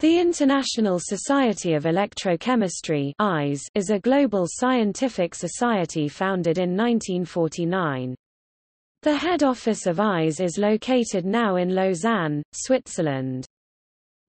The International Society of Electrochemistry is a global scientific society founded in 1949. The head office of ISE is located now in Lausanne, Switzerland.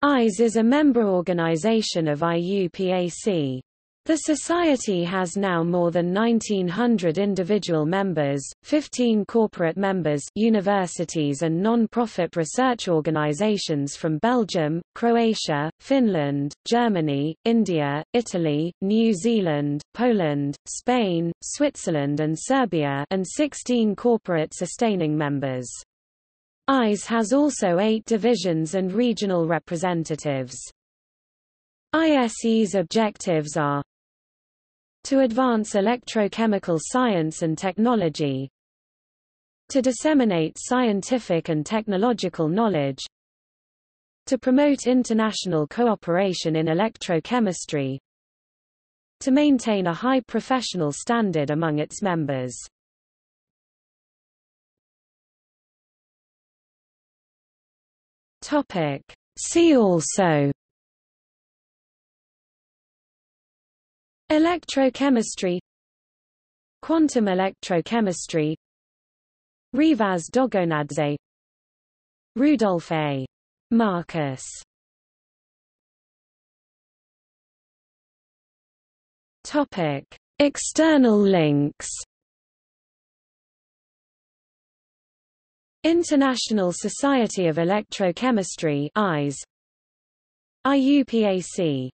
ISE is a member organization of IUPAC. The Society has now more than 1,900 individual members, 15 corporate members universities and non-profit research organizations from Belgium, Croatia, Finland, Germany, India, Italy, New Zealand, Poland, Spain, Switzerland and Serbia and 16 corporate sustaining members. ISE has also eight divisions and regional representatives. ISE's objectives are to advance electrochemical science and technology, to disseminate scientific and technological knowledge, to promote international cooperation in electrochemistry, to maintain a high professional standard among its members. Topic. See also Electrochemistry Quantum electrochemistry Revaz Dogonadze Rudolf A. Marcus Topic. External links International Society of Electrochemistry IUPAC